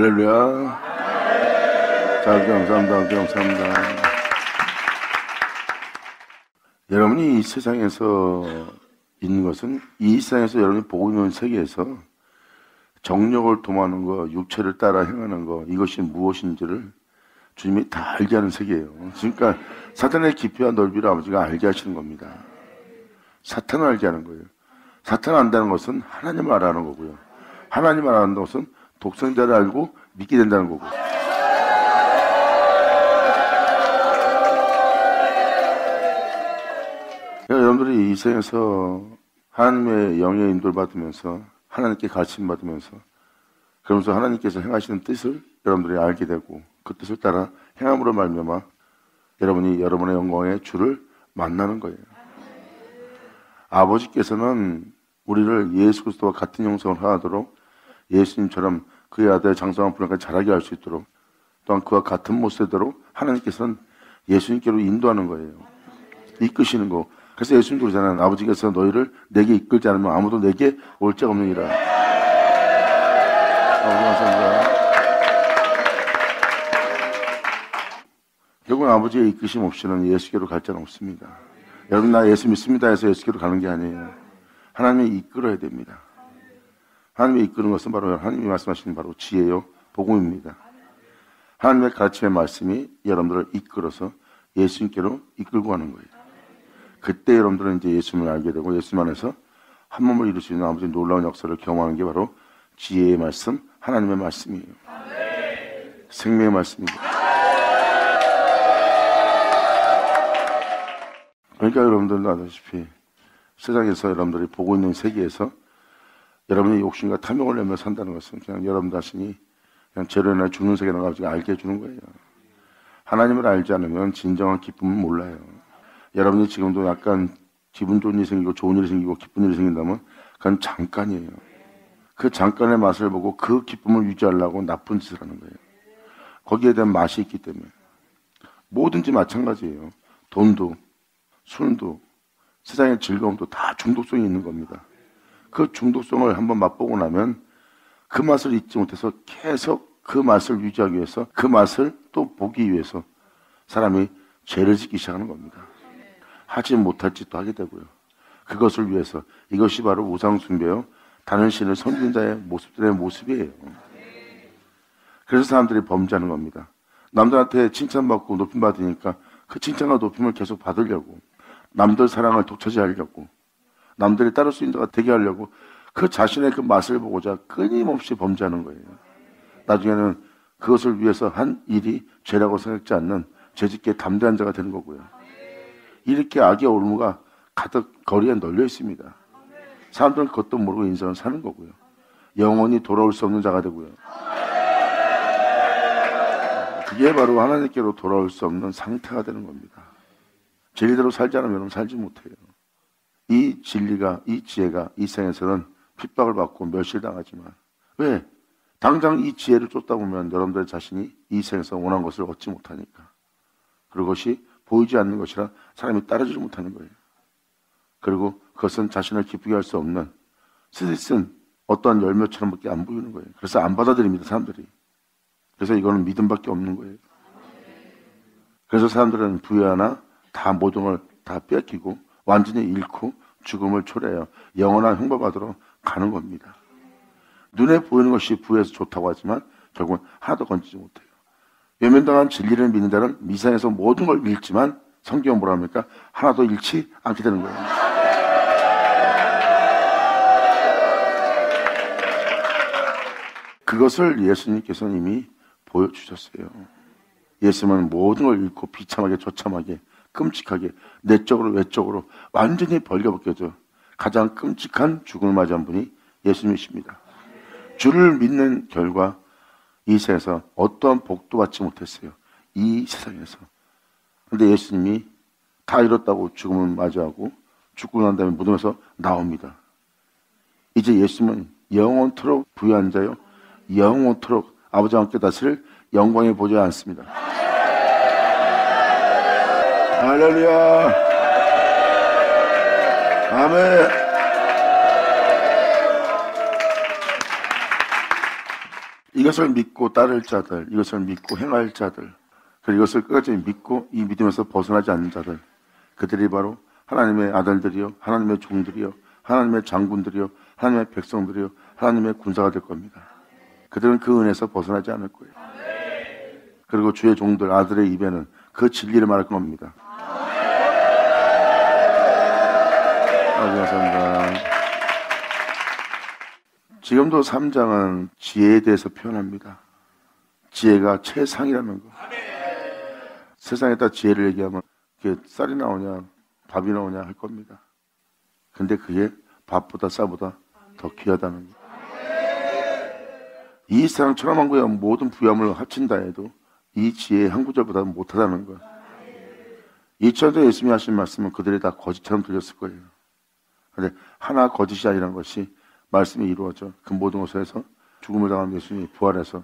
할렐루야. 자, 감사합니다. 감사합니다. 여러분이 이 세상에서 있는 것은 이 세상에서 여러분이 보고 있는 세계에서 정력을 도모하는 거, 육체를 따라 행하는 거, 이것이 무엇인지를 주님이 다 알게 하는 세계예요. 그러니까 사탄의 깊이와 넓이를 아버지가 알게 하시는 겁니다. 사탄을 알게 하는 거예요. 사탄을 안다는 것은 하나님을 알아는 거고요. 하나님을 알아는 것은 독생자를 알고 믿게 된다는 거고. 여러분들이 이 생에서 하나님의 영의 인도를 받으면서 하나님께 가르침 받으면서 그러면서 하나님께서 행하시는 뜻을 여러분들이 알게 되고 그 뜻을 따라 행함으로 말미암아 여러분이 여러분의 영광의 주를 만나는 거예요. 아버지께서는 우리를 예수 그리스도와 같은 형성을 하도록 예수님처럼 그의 아들 장성한 분야까지 자라게 할 수 있도록 또한 그와 같은 모습대로 하나님께서는 예수님께로 인도하는 거예요. 이끄시는 거. 그래서 예수님도 그러잖아요. 아버지께서 너희를 내게 이끌지 않으면 아무도 내게 올 자가 없느니라. 감사합니다. 결국은 아버지의 이끄심 없이는 예수께로 갈 자는 없습니다. 여러분 나 예수 믿습니다 해서 예수께로 가는 게 아니에요. 하나님이 이끌어야 됩니다. 하나님이 이끄는 것은 바로 하나님이 말씀하시는 바로 지혜요 복음입니다. 하나님의 가르침의 말씀이 여러분들을 이끌어서 예수님께로 이끌고 가는 거예요. 그때 여러분들은 이제 예수님을 알게 되고 예수님 안에서 한 몸을 이룰 수 있는 아버지 놀라운 역사를 경험하는 게 바로 지혜의 말씀, 하나님의 말씀이에요. 생명의 말씀입니다. 그러니까 여러분들도 아다시피 세상에서 여러분들이 보고 있는 세계에서 여러분의 욕심과 탐욕을 내며 산다는 것은 그냥 여러분 자신이 그냥 재료나 죽는 세계라는 걸 알게 해주는 거예요. 하나님을 알지 않으면 진정한 기쁨을 몰라요. 여러분이 지금도 약간 기분 좋은 일이 생기고 좋은 일이 생기고 기쁜 일이 생긴다면 그건 잠깐이에요. 그 잠깐의 맛을 보고 그 기쁨을 유지하려고 나쁜 짓을 하는 거예요. 거기에 대한 맛이 있기 때문에. 뭐든지 마찬가지예요. 돈도, 술도, 세상의 즐거움도 다 중독성이 있는 겁니다. 그 중독성을 한번 맛보고 나면 그 맛을 잊지 못해서 계속 그 맛을 유지하기 위해서 그 맛을 또 보기 위해서 사람이 죄를 짓기 시작하는 겁니다. 하지 못할 짓도 하게 되고요. 그것을 위해서 이것이 바로 우상숭배요. 다른 신을 섬기는 자의 모습들의 모습이에요. 그래서 사람들이 범죄하는 겁니다. 남들한테 칭찬받고 높임 받으니까 그 칭찬과 높임을 계속 받으려고 남들 사랑을 독차지하려고 남들이 따를 수 있는 자가 되게 하려고 그 자신의 그 맛을 보고자 끊임없이 범죄하는 거예요. 나중에는 그것을 위해서 한 일이 죄라고 생각지 않는 죄짓기에 담대한 자가 되는 거고요. 이렇게 악의 올무가 가득 거리에 널려 있습니다. 사람들은 그것도 모르고 인생을 사는 거고요. 영원히 돌아올 수 없는 자가 되고요. 그게 바로 하나님께로 돌아올 수 없는 상태가 되는 겁니다. 진리대로 살지 않으면 살지 못해요. 이 진리가, 이 지혜가 이 생에서는 핍박을 받고 멸실당하지만 왜? 당장 이 지혜를 쫓다 보면 여러분들 자신이 이 생에서 원한 것을 얻지 못하니까. 그것이 보이지 않는 것이라 사람이 따르지 못하는 거예요. 그리고 그것은 자신을 기쁘게 할 수 없는 스스은 어떠한 열매처럼밖에 안 보이는 거예요. 그래서 안 받아들입니다, 사람들이. 그래서 이거는 믿음밖에 없는 거예요. 그래서 사람들은 부여하나 다 모든 걸다 뺏기고 완전히 잃고 죽음을 초래해요. 영원한 형벌받으러 가는 겁니다. 눈에 보이는 것이 부에서 좋다고 하지만 결국은 하나도 건지지 못해요. 외면당한 진리를 믿는 자는 미상에서 모든 걸 잃지만 성경은 뭐라 합니까? 하나도 잃지 않게 되는 거예요. 그것을 예수님께서는 이미 보여주셨어요. 예수님은 모든 걸 잃고 비참하게 처참하게 끔찍하게 내적으로 외적으로 완전히 벌겨벗겨져 가장 끔찍한 죽음을 맞이한 분이 예수님이십니다. 주를 믿는 결과 이 세상에서 어떠한 복도 받지 못했어요. 이 세상에서. 근데 예수님이 다 잃었다고 죽음을 맞이하고 죽고 난 다음에 무덤에서 나옵니다. 이제 예수님은 영원토록 부유한 자요. 영원토록 아버지와 함께 다스릴 영광의 보좌에 앉습니다. 할렐루야. 아멘. 이것을 믿고 따를 자들, 이것을 믿고 행할 자들, 그리고 이것을 끝까지 믿고 이 믿음에서 벗어나지 않는 자들, 그들이 바로 하나님의 아들들이요, 하나님의 종들이요, 하나님의 장군들이요, 하나님의 백성들이요, 하나님의 군사가 될 겁니다. 그들은 그 은혜에서 벗어나지 않을 거예요. 그리고 주의 종들, 아들의 입에는 그 진리를 말할 겁니다. 아주 감사합니다. 지금도 3장은 지혜에 대해서 표현합니다. 지혜가 최상이라는 거. 세상에다 지혜를 얘기하면 그게 쌀이 나오냐, 밥이 나오냐 할 겁니다. 근데 그게 밥보다 쌀보다 더 귀하다는 거. 이 세상 천하만국의 모든 부여함을 합친다 해도 이 지혜 한 구절보다 못하다는 거. 2000년 예수님이 하신 말씀은 그들이 다 거짓처럼 들렸을 거예요. 근데 하나 거짓이 아니라는 것이 말씀이 이루어져 그 모든 곳에서 죽음을 당한 예수님이 부활해서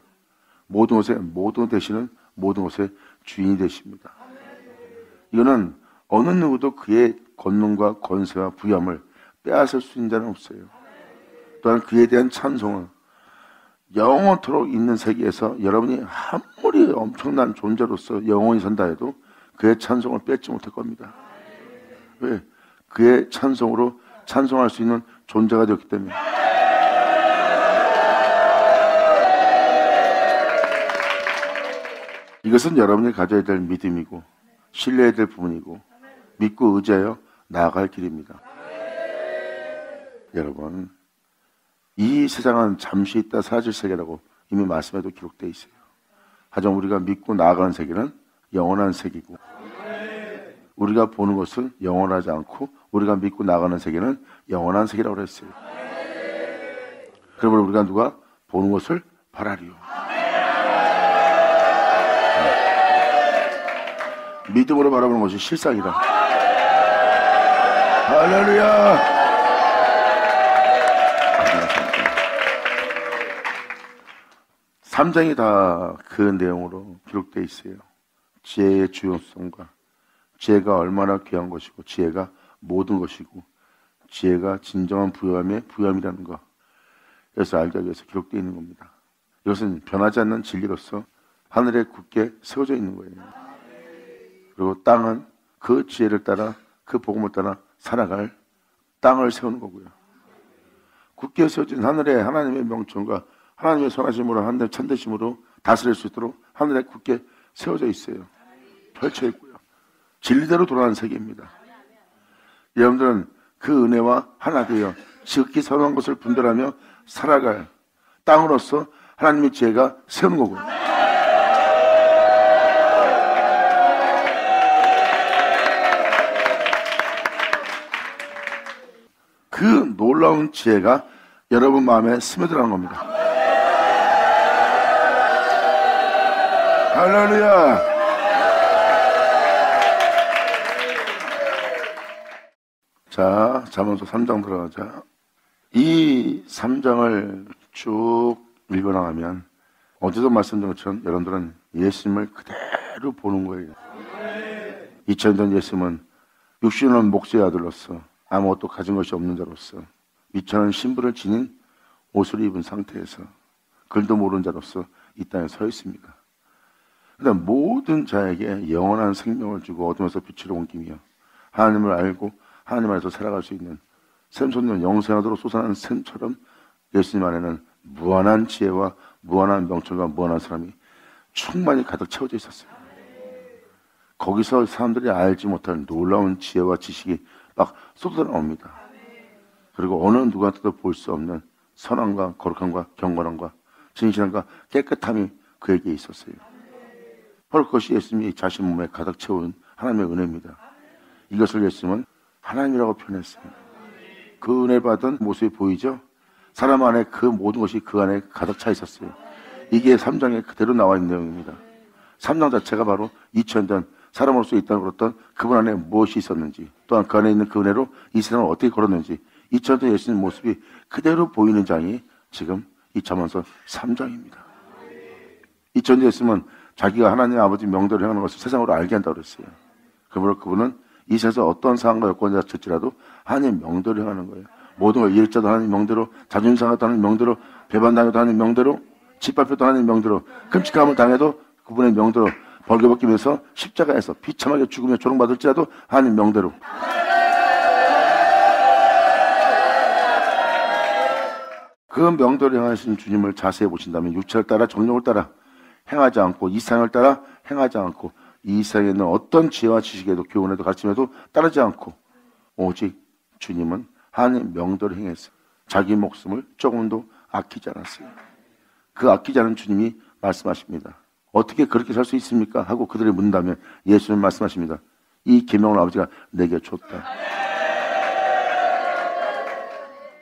모든 곳에 모든 대신은 모든 곳의 주인이 되십니다. 이거는 어느 누구도 그의 권능과 권세와 부여함을 빼앗을 수 있는 자는 없어요. 또한 그에 대한 찬송은 영원토록 있는 세계에서 여러분이 아무리 엄청난 존재로서 영원히 산다 해도 그의 찬송을 뺏지 못할 겁니다. 왜? 그의 찬송으로 찬송할 수 있는 존재가 되었기 때문에. 이것은 여러분이 가져야 될 믿음이고 신뢰해야 될 부분이고 믿고 의지하여 나아갈 길입니다. 여러분, 이 세상은 잠시 있다 사라질 세계라고 이미 말씀에도 기록되어 있어요. 하지만 우리가 믿고 나아가는 세계는 영원한 세계고 우리가 보는 것은 영원하지 않고 우리가 믿고 나가는 세계는 영원한 세계라고 그랬어요. 그러면 우리가 누가 보는 것을 바라리요. 믿음으로 바라보는 것이 실상이다. 할렐루야! 3장이 다 그 내용으로 기록되어 있어요. 지혜의 주요성과 지혜가 얼마나 귀한 것이고 지혜가 모든 것이고 지혜가 진정한 부여함의 부여함이라는 것. 그래서 알기 위해서 기록되어 있는 겁니다. 이것은 변하지 않는 진리로서 하늘에 굳게 세워져 있는 거예요. 그리고 땅은 그 지혜를 따라 그 복음을 따라 살아갈 땅을 세우는 거고요. 굳게 세워진 하늘에 하나님의 명청과 하나님의 선하심으로 하나님의 천대심으로 다스릴 수 있도록 하늘에 굳게 세워져 있어요. 펼쳐 있고요. 진리대로 돌아가는 세계입니다. 여러분들은 그 은혜와 하나 되어 지극히 선한 것을 분별하며 살아갈 땅으로서 하나님의 지혜가 세우는 거고. 그 놀라운 지혜가 여러분 마음에 스며들어간 겁니다. 할렐루야! 자, 잠언서 3장 들어가자. 이 3장을 쭉 읽어나가면 어제도 말씀드린 것처럼 여러분들은 예수님을 그대로 보는 거예요. 2000년 예수님은 육신은 목수의 아들로서 아무것도 가진 것이 없는 자로서 미천한 신부를 지닌 옷을 입은 상태에서 글도 모르는 자로서 이 땅에 서 있습니다. 그다음 모든 자에게 영원한 생명을 주고 어둠에서 빛으로 옮기며 하나님을 알고 하나님 안에서 살아갈 수 있는 샘손은 영생하도록 솟아난 샘처럼 예수님 안에는 무한한 지혜와 무한한 명철과 무한한 사람이 충만히 가득 채워져 있었어요. 거기서 사람들이 알지 못할 놀라운 지혜와 지식이 막 쏟아 나옵니다. 그리고 어느 누구한테도 볼 수 없는 선함과 거룩함과 경건함과 진실함과 깨끗함이 그에게 있었어요. 바로 그것이 예수님이 자신 몸에 가득 채운 하나님의 은혜입니다. 이것을 예수님은 하나님이라고 표현했어요. 그 은혜 받은 모습이 보이죠? 사람 안에 그 모든 것이 그 안에 가득 차 있었어요. 이게 3장에 그대로 나와 있는 내용입니다. 3장 자체가 바로 2000년 사람으로서 있다고 그랬던 그분 안에 무엇이 있었는지 또한 그 안에 있는 그 은혜로 이 세상을 어떻게 걸었는지 2000년 예수님 모습이 그대로 보이는 장이 지금 이 잠언서 3장입니다. 2000년 예수님은 자기가 하나님 아버지 명대로 행하는 것을 세상으로 알게 한다고 그랬어요. 그러므로 그분은 이 세상 어떤 상황과 여건이 닥칠지라도 하나님 명대로 행하는 거예요. 모든 걸 일자도 하나님 명대로, 자존심 상하도 하나님 명대로, 배반당해도 하나님 명대로, 짓밟혔던 하나님 명대로 끔찍함을 당해도 그분의 명대로 벌거벗기면서 십자가에서 비참하게 죽으며 조롱받을지라도 하나님 명대로 그 명대로 행하신 주님을 자세히 보신다면 육체를 따라 정령을 따라 행하지 않고 이상을 따라 행하지 않고 이 세상에 있는 어떤 지혜와 지식에도 교훈에도 가르침에도 따르지 않고 오직 주님은 하나님 명대로 행해서 자기 목숨을 조금도 아끼지 않았어요. 그 아끼지 않은 주님이 말씀하십니다. 어떻게 그렇게 살 수 있습니까? 하고 그들이 묻는다면 예수님 말씀하십니다. 이 계명을 아버지가 내게 줬다.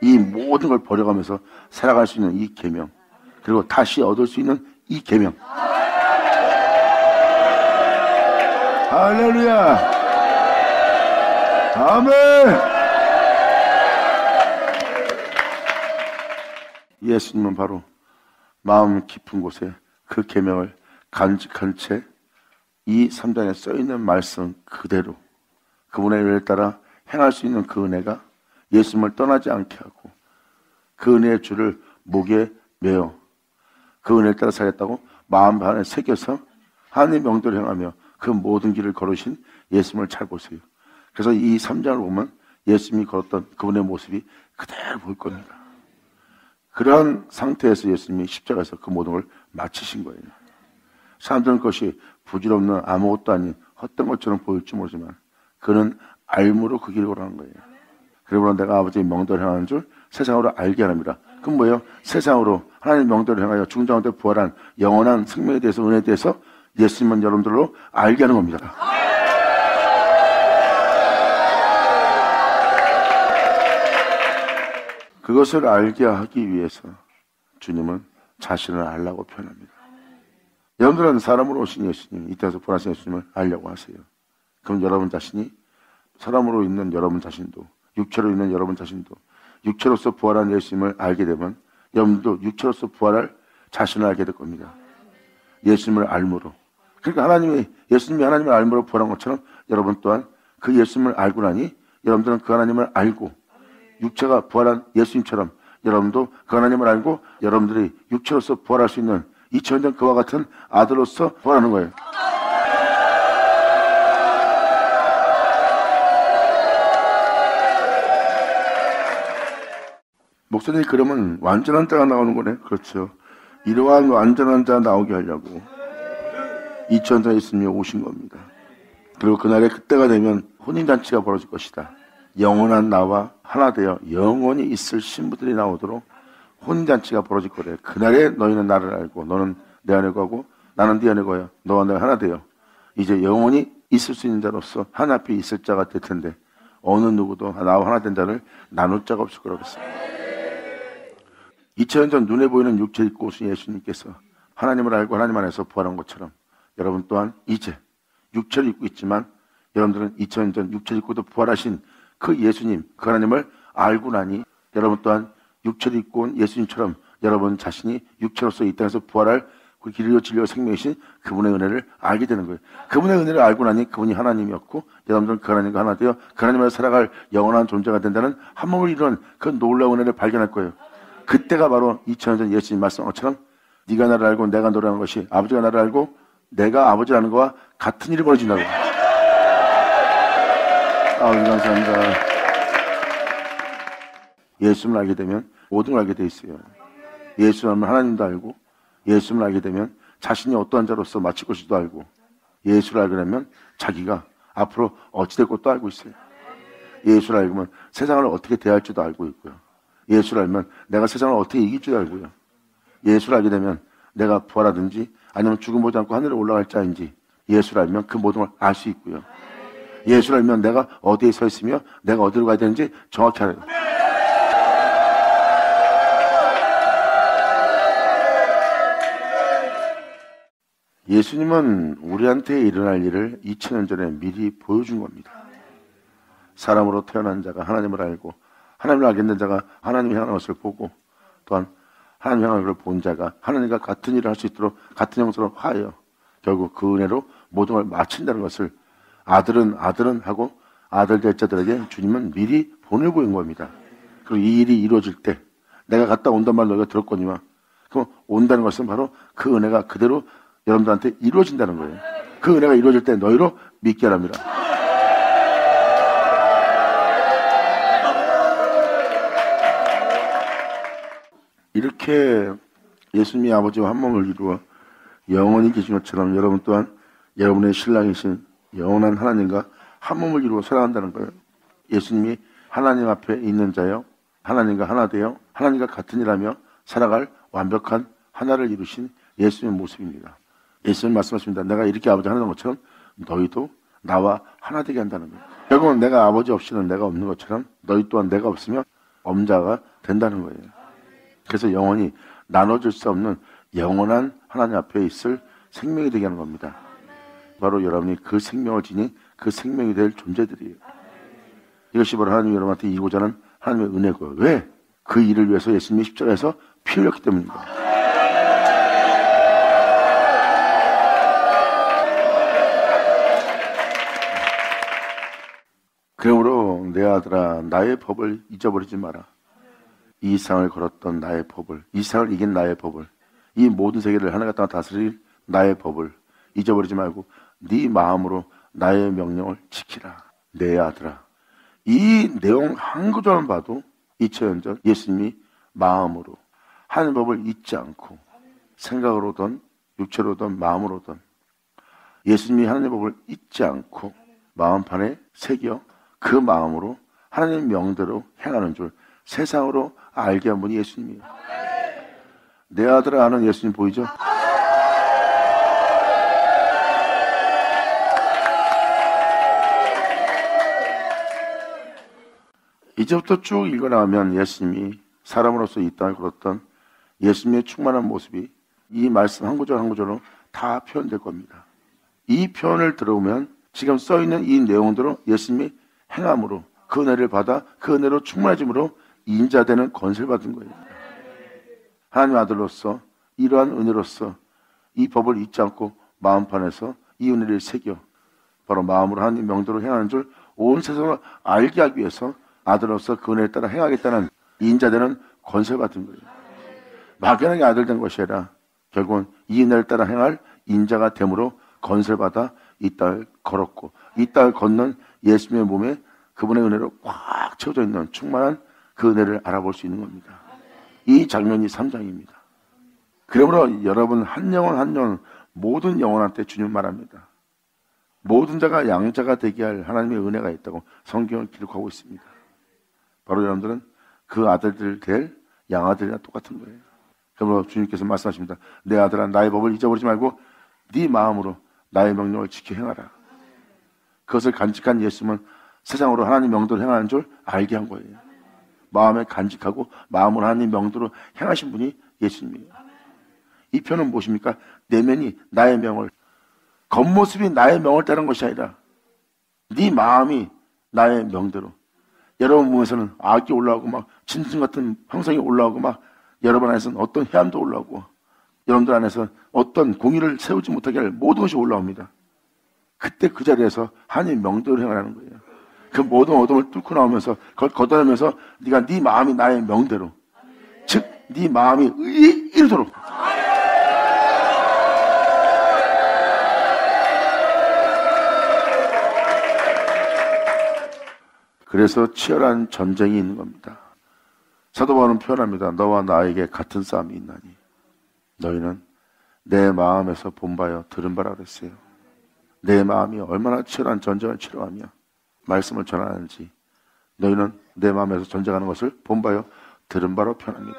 이 모든 걸 버려가면서 살아갈 수 있는 이 계명 그리고 다시 얻을 수 있는 이 계명 할렐루야. 아멘. 예수님은 바로 마음 깊은 곳에 그 계명을 간직한 채 이 3장에 써 있는 말씀 그대로 그분의 은혜를 따라 행할 수 있는 그 은혜가 예수님을 떠나지 않게 하고 그 은혜의 줄을 목에 매어 그 은혜를 따라 살겠다고 마음 안에 새겨서 하나님의 명도를 행하며 그 모든 길을 걸으신 예수님을 잘 보세요. 그래서 이 3장을 보면 예수님이 걸었던 그분의 모습이 그대로 보일 겁니다. 그러한 상태에서 예수님이 십자가에서 그 모든 걸 마치신 거예요. 사람들은 것이 부질없는 아무것도 아닌 헛된 것처럼 보일지 모르지만 그는 알무로 그 길을 걸어가는 거예요. 그러므로 내가 아버지의 명도를 행하는 줄 세상으로 알게 하랍니다. 그럼 뭐예요? 세상으로 하나님 명도를 행하여 자한테 부활한 영원한 생명에 대해서 은혜에 대해서 예수님은 여러분들로 알게 하는 겁니다. 그것을 알게 하기 위해서 주님은 자신을 알라고 표현합니다. 여러분들은 사람으로 오신 예수님, 이 땅에서 부활하신 예수님을 알려고 하세요. 그럼 여러분 자신이 사람으로 있는 여러분 자신도 육체로 있는 여러분 자신도 육체로서 부활한 예수님을 알게 되면 여러분도 육체로서 부활할 자신을 알게 될 겁니다. 예수님을 알므로. 그러니까 하나님이 예수님이 하나님을 알므로 부활한 것처럼 여러분 또한 그 예수님을 알고 나니 여러분들은 그 하나님을 알고 육체가 부활한 예수님처럼 여러분도 그 하나님을 알고 여러분들이 육체로서 부활할 수 있는 2000년 그와 같은 아들로서 부활하는 거예요. 목사님이 그러면 완전한 자가 나오는 거네. 그렇죠. 이러한 완전한 자 나오게 하려고 2000년 예수님이 오신 겁니다. 그리고 그날에 그때가 되면 혼인잔치가 벌어질 것이다. 영원한 나와 하나 되어 영원히 있을 신부들이 나오도록 혼인잔치가 벌어질 거래. 그날에 너희는 나를 알고 너는 내 안에 거고 나는 네 안에 거야. 너와 내가 하나 되어 이제 영원히 있을 수 있는 자로서 하나 앞에 있을 자가 될 텐데 어느 누구도 나와 하나 된 자를 나눌 자가 없을 거라고 했습니다. 2000년 전 눈에 보이는 육체 입고 오신 예수님께서 하나님을 알고 하나님 안에서 부활한 것처럼 여러분 또한 이제 육체를 입고 있지만 여러분들은 2000년 전 육체를 입고도 부활하신 그 예수님, 그 하나님을 알고 나니 여러분 또한 육체를 입고 온 예수님처럼 여러분 자신이 육체로서 이 땅에서 부활할 그 길이요 진리요 생명이신 그분의 은혜를 알게 되는 거예요. 그분의 은혜를 알고 나니 그분이 하나님이었고 여러분들은 그 하나님과 하나 되어 그 하나님을 살아갈 영원한 존재가 된다는 한 몸을 이루는 그 놀라운 은혜를 발견할 거예요. 그때가 바로 2000년 전 예수님 말씀한 것처럼 네가 나를 알고 내가 너를 아는 것이 아버지가 나를 알고 내가 아버지를 아는 것과 같은 일이 벌어진다고. 아버지 감사합니다. 예수님을 알게 되면 모든 걸 알게 돼 있어요. 예수님을 하나님도 알고 예수님을 알게 되면 자신이 어떠한 자로서 마칠 것이도 알고 예수를 알게 되면 자기가 앞으로 어찌 될 것도 알고 있어요. 예수를 알면 세상을 어떻게 대할지도 알고 있고요. 예수를 알면 내가 세상을 어떻게 이길 줄 알고요. 예수를 알게 되면 내가 부활하든지 아니면 죽음 보지 않고 하늘에 올라갈 자인지 예수를 알면 그 모든 걸 알 수 있고요. 예수를 알면 내가 어디에 서 있으며 내가 어디로 가야 되는지 정확히 알아요. 예수님은 우리한테 일어날 일을 2000년 전에 미리 보여준 겁니다. 사람으로 태어난 자가 하나님을 알고 하나님을 알게 된 자가 하나님이 향하는 것을 보고 또한 하나님 향하는 것을 본 자가 하나님과 같은 일을 할 수 있도록 같은 형태로 하여 결국 그 은혜로 모든 걸 마친다는 것을 아들은 아들은 하고 아들 될 자들에게 주님은 미리 보내고 있는 겁니다. 그리고 이 일이 이루어질 때 내가 갔다 온단 말 너희가 들었거니와 그럼 온다는 것은 바로 그 은혜가 그대로 여러분들한테 이루어진다는 거예요. 그 은혜가 이루어질 때 너희로 믿게 하랍니다. 이렇게 예수님이 아버지와 한 몸을 이루어 영원히 계신 것처럼 여러분 또한 여러분의 신랑이신 영원한 하나님과 한 몸을 이루어 살아간다는 거예요. 예수님이 하나님 앞에 있는 자요. 하나님과 하나 되어 하나님과 같은 일하며 살아갈 완벽한 하나를 이루신 예수님의 모습입니다. 예수님 말씀하십니다. 내가 이렇게 아버지 하는 것처럼 너희도 나와 하나 되게 한다는 거예요. 결국은 내가 아버지 없이는 내가 없는 것처럼 너희 또한 내가 없으면 엄자가 된다는 거예요. 그래서 영원히 나눠줄 수 없는 영원한 하나님 앞에 있을 생명이 되게 하는 겁니다. 바로 여러분이 그 생명을 지닌 그 생명이 될 존재들이에요. 이것이 바로 하나님 여러분한테 이고자 하는 하나님의 은혜고 왜? 그 일을 위해서 예수님이 십자가에서 피 흘렸기 때문입니다. 그러므로 내 아들아 나의 법을 잊어버리지 마라. 이 세상을 걸었던 나의 법을 이 세상을 이긴 나의 법을 이 모든 세계를 하나가 땅 다스릴 나의 법을 잊어버리지 말고 네 마음으로 나의 명령을 지키라. 내 아들아. 이 내용 한 구절만 봐도 2000년 전 예수님이 마음으로 하는 법을 잊지 않고 생각으로든 육체로든 마음으로든 예수님이 하나님의 법을 잊지 않고 마음판에 새겨 그 마음으로 하나님 명대로 행하는 줄 세상으로 알게 한 분이 예수님이에요. 내 아들 아는 예수님 보이죠? 이제부터 쭉 읽어나가면 예수님이 사람으로서 이 땅을 걸었던 예수님의 충만한 모습이 이 말씀 한 구절 한 구절로 다 표현될 겁니다. 이 표현을 들어보면 지금 써 있는 이 내용대로 예수님이 행함으로 그 은혜를 받아 그 은혜로 충만해짐으로 인자 되는 권세를 받은 거예요. 하나님 아들로서 이러한 은혜로서 이 법을 잊지 않고 마음판에서 이 은혜를 새겨 바로 마음으로 하나님 명도로 행하는 줄 온 세상을 알게 하기 위해서 아들로서 그 은혜를 따라 행하겠다는 인자되는 권세를 받은 거예요. 막연하게 아들 된 것이 아니라 결국은 이 은혜를 따라 행할 인자가 됨으로 권세를 받아 이 땅을 걸었고 이 땅을 걷는 예수님의 몸에 그분의 은혜로 꽉 채워져 있는 충만한 그 은혜를 알아볼 수 있는 겁니다. 이 장면이 3장입니다. 그러므로 여러분 한 영혼 한 영혼 모든 영혼한테 주님 말합니다. 모든 자가 양자가 되게 할 하나님의 은혜가 있다고 성경을 기록하고 있습니다. 바로 여러분들은 그 아들들 될 양아들이랑 똑같은 거예요. 그러므로 주님께서 말씀하십니다. 내 아들아 나의 법을 잊어버리지 말고 네 마음으로 나의 명령을 지켜 행하라. 그것을 간직한 예수님은 세상으로 하나님 명도를 행하는 줄 알게 한 거예요. 마음에 간직하고 마음으로 하나님 명도로 행하신 분이 예수님이에요. 이 표는 무엇입니까? 내면이 나의 명을 겉모습이 나의 명을 따른 것이 아니라 네 마음이 나의 명대로 여러분 몸에서는 악이 올라오고 막 진진 같은 형성이 올라오고 막 여러분 안에서는 어떤 해함도 올라오고 여러분들 안에서 어떤 공의를 세우지 못하게 할 모든 것이 올라옵니다. 그때 그 자리에서 하나님 명대로 행하라는 거예요. 그 모든 어둠을 뚫고 나오면서 그걸 걷어내면서 네가 네 마음이 나의 명대로 즉 네 마음이 의, 이르도록 그래서 치열한 전쟁이 있는 겁니다. 사도 바울은 표현합니다. 너와 나에게 같은 싸움이 있나니 너희는 내 마음에서 본바여 들은 바라 그랬어요. 내 마음이 얼마나 치열한 전쟁을 치러가며 말씀을 전하는지 너희는 내 마음에서 전쟁하는 것을 본바여 들은 바로 표현합니다.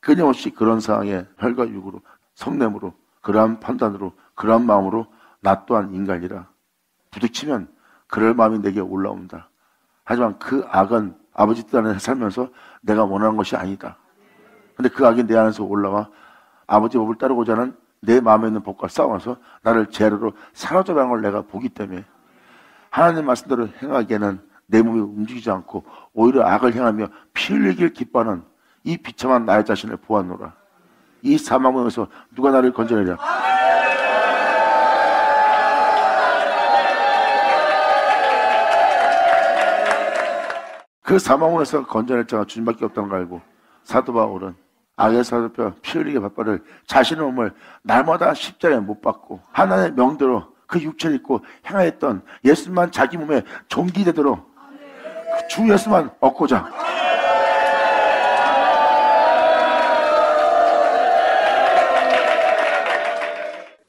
끊임없이 그런 상황에 혈과 육으로 성냄으로 그러한 판단으로 그러한 마음으로 나 또한 인간이라 부딪히면 그럴 마음이 내게 올라온다. 하지만 그 악은 아버지 뜻 안에 살면서 내가 원하는 것이 아니다. 근데 그 악이 내 안에서 올라와 아버지 법을 따르고자 하는 내 마음에 있는 법과 싸워서 나를 재료로 사로잡아간 걸 내가 보기 때문에 하나님 말씀대로 행하기에는 내 몸이 움직이지 않고 오히려 악을 행하며 피 흘리길 기뻐하는 이 비참한 나의 자신을 보았노라. 이 사망에서 누가 나를 건져내랴? 그 사망원에서 건져낼 자가 주님밖에 없다는 걸 알고 사도 바울은 악에 사로펴 피 흘리게 바빠를 자신의 몸을 날마다 십자가에 못 박고 하나님의 명대로 그 육체를 입고 행하였던 예수만 자기 몸에 종기되도록 그 주 예수만 얻고자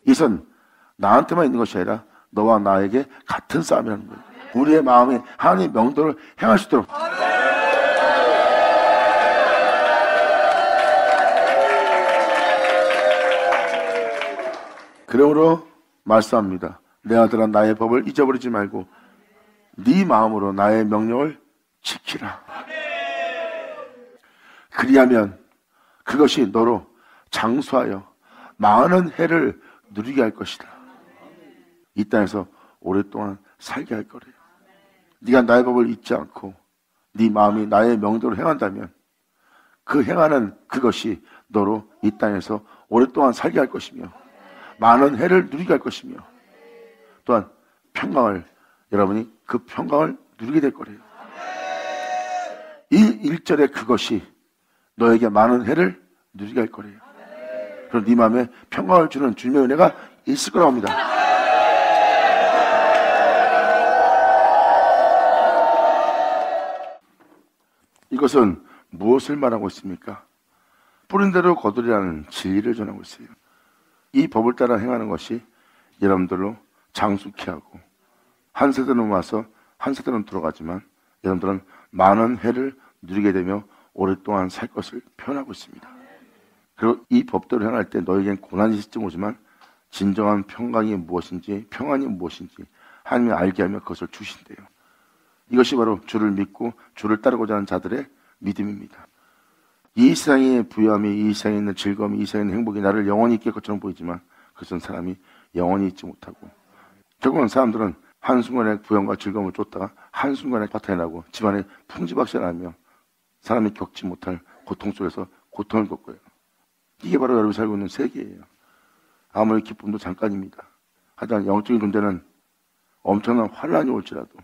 이선 나한테만 있는 것이 아니라 너와 나에게 같은 싸움이라는 거예요. 우리의 마음이 하나님의 명도를 행할 수 있도록 그러므로 말씀합니다. 내 아들아 나의 법을 잊어버리지 말고 네 마음으로 나의 명령을 지키라. 그리하면 그것이 너로 장수하여 많은 해를 누리게 할 것이다. 이 땅에서 오랫동안 살게 할 거래요. 네가 나의 법을 잊지 않고 네 마음이 나의 명도로 행한다면 그 행하는 그것이 너로 이 땅에서 오랫동안 살게 할 것이며 많은 해를 누리게 할 것이며 또한 평강을 여러분이 그 평강을 누리게 될 거래요. 이 일절의 그것이 너에게 많은 해를 누리게 할 거래요. 그럼 네 마음에 평강을 주는 주님의 은혜가 있을 거라고 합니다. 이것은 무엇을 말하고 있습니까? 뿌린 대로 거두리라는 진리를 전하고 있어요. 이 법을 따라 행하는 것이 여러분들로 장수케 하고 한 세대는 와서 한 세대는 들어가지만 여러분들은 많은 해를 누리게 되며 오랫동안 살 것을 표현하고 있습니다. 그리고 이 법대로 행할 때 너에겐 고난이 있을지 모지만 진정한 평강이 무엇인지 평안이 무엇인지 하나님이 알게 하며 그것을 주신대요. 이것이 바로 주를 믿고 주를 따르고자 하는 자들의 믿음입니다. 이 세상의 부여함이 이 세상에 있는 즐거움이 이 세상에 있는 행복이 나를 영원히 있게 것처럼 보이지만 그것은 사람이 영원히 있지 못하고 결국은 사람들은 한순간에 부영과 즐거움을 쫓다가 한순간에 파탄이 나고 집안에 풍지박산하며 사람이 겪지 못할 고통 속에서 고통을 겪고요. 이게 바로 여러분이 살고 있는 세계예요. 아무리 기쁨도 잠깐입니다. 하지만 영적인 존재는 엄청난 환란이 올지라도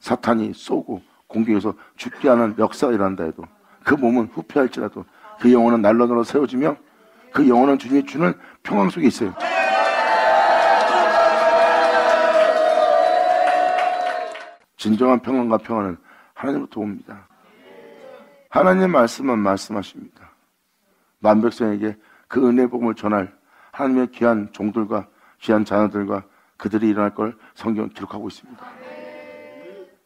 사탄이 쏘고 공격해서 죽게 하는 역사가 일어난다 해도 그 몸은 후패할지라도 그 영혼은 날로 날로 세워지며 그 영혼은 주님이 주는 평강 속에 있어요. 진정한 평안과 평안은 하나님부터 옵니다. 하나님 말씀은 말씀하십니다. 만백성에게 그 은혜 복음을 전할 하나님의 귀한 종들과 귀한 자녀들과 그들이 일어날 걸 성경 기록하고 있습니다.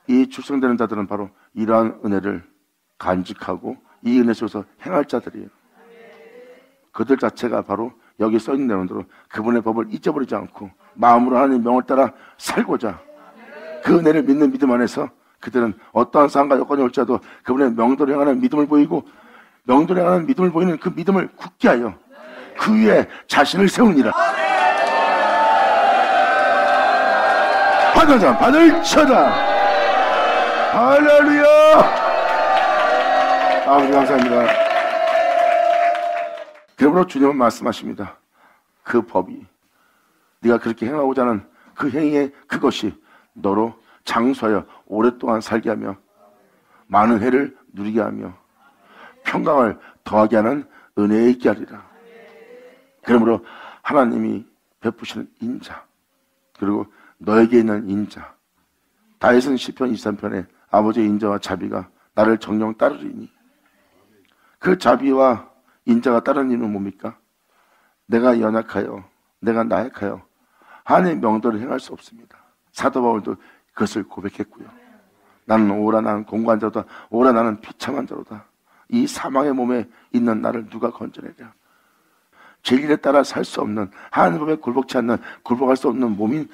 이 출생되는 자들은 바로 이러한 은혜를 간직하고 이 은혜 속에서 행할 자들이에요. 그들 자체가 바로 여기 써 있는 내용대로 그분의 법을 잊어버리지 않고 마음으로 하나님 명을 따라 살고자 그 은혜를 믿는 믿음 안에서 그들은 어떠한 상과 여건이 올지라도 그분의 명도를 향하는 믿음을 보이고 명도를 향하는 믿음을 보이는 그 믿음을 굳게 하여 그 위에 자신을 세우니라. 받아자, 받을 쳐다. 할렐루야! 아버지 감사합니다. 그러므로 주님은 말씀하십니다. 그 법이 네가 그렇게 행하고자 하는 그 행위의 그것이 너로 장수하여 오랫동안 살게 하며 많은 해를 누리게 하며 평강을 더하게 하는 은혜에 있게 하리라. 그러므로 하나님이 베푸시는 인자 그리고 너에게 있는 인자 다윗은 시편 23편에 아버지의 인자와 자비가 나를 정령 따르리니 그 자비와 인자가 따르는 이유는 뭡니까? 내가 연약하여, 내가 나약하여 하나님의 명도를 행할 수 없습니다. 사도 바울도 그것을 고백했고요. 나는 오라 나는 공고한 자로다. 오라 나는 비참한 자로다. 이 사망의 몸에 있는 나를 누가 건져내랴. 진리에 따라 살 수 없는 하나님 법에 굴복치 않는 굴복할 수 없는 몸인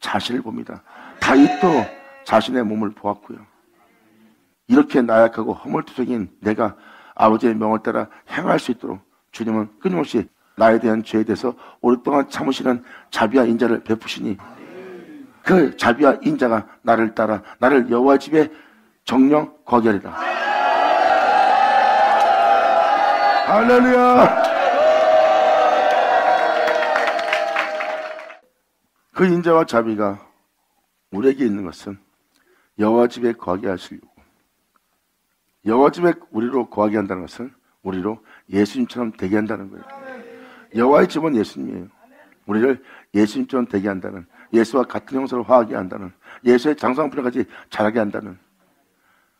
자신을 봅니다. 다윗도 자신의 몸을 보았고요. 이렇게 나약하고 허물투성인 내가 아버지의 명을 따라 행할 수 있도록 주님은 끊임없이 나에 대한 죄에 대해서 오랫동안 참으시는 자비와 인자를 베푸시니 그 자비와 인자가 나를 따라 나를 여호와 집에 정령 하리라. 할렐루야! 그 인자와 자비가 우리에게 있는 것은 여호와 집에 거하게 하시려고 여호와 집에 우리로 거하게 한다는 것은 우리로 예수님처럼 되게 한다는 거예요. 여호와의 집은 예수님이에요. 우리를 예수님처럼 되게 한다는 예수와 같은 형상을 화하게 한다는 예수의 장성필까지 자라게 한다는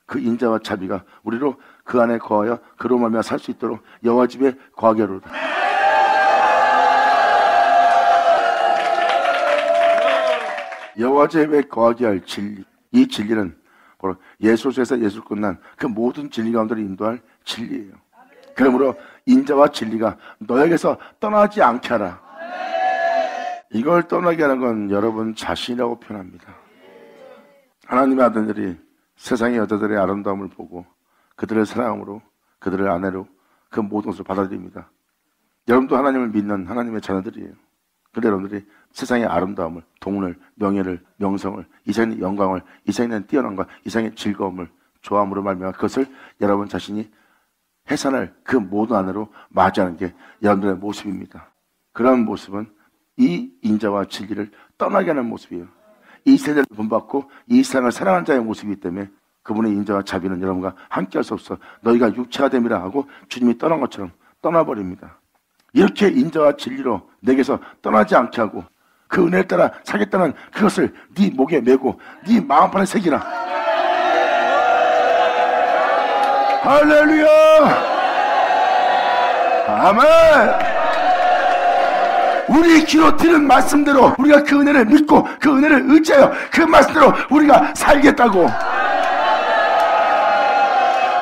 그 인자와 자비가 우리로 그 안에 거하여 그로 말미암아 살 수 있도록 여호와 집에 거하게 하로다. 여호와 집에 거하게 할 진리. 이 진리는 바로 예수에서 예수 끝난 그 모든 진리 가운데로 인도할 진리예요. 그러므로 인자와 진리가 너에게서 떠나지 않게 하라. 이걸 떠나게 하는 건 여러분 자신이라고 표현합니다. 하나님의 아들들이 세상의 여자들의 아름다움을 보고 그들을 사랑함으로 그들을 아내로 그 모든 것을 받아들입니다. 여러분도 하나님을 믿는 하나님의 자녀들이에요. 근데 여러분들이 세상의 아름다움을, 동을, 명예를, 명성을, 이생의 영광을, 이생의 뛰어난 것, 이생의 즐거움을 좋아함으로 말미암아 그것을 여러분 자신이 해산을 그 모든 안으로 맞이하는 게 여러분들의 모습입니다. 그런 모습은 이 인자와 진리를 떠나게 하는 모습이에요. 이 세대를 본받고 이 세상을 사랑하는 자의 모습이기 때문에 그분의 인자와 자비는 여러분과 함께 할 수 없어. 너희가 육체가 됨이라 하고 주님이 떠난 것처럼 떠나버립니다. 이렇게 인자와 진리로 내게서 떠나지 않게 하고 그 은혜를 따라 살겠다는 그것을 네 목에 메고 네 마음판에 새기라. 할렐루야! 아멘! 우리 귀로 들은 말씀대로 우리가 그 은혜를 믿고 그 은혜를 의지하여 그 말씀대로 우리가 살겠다고.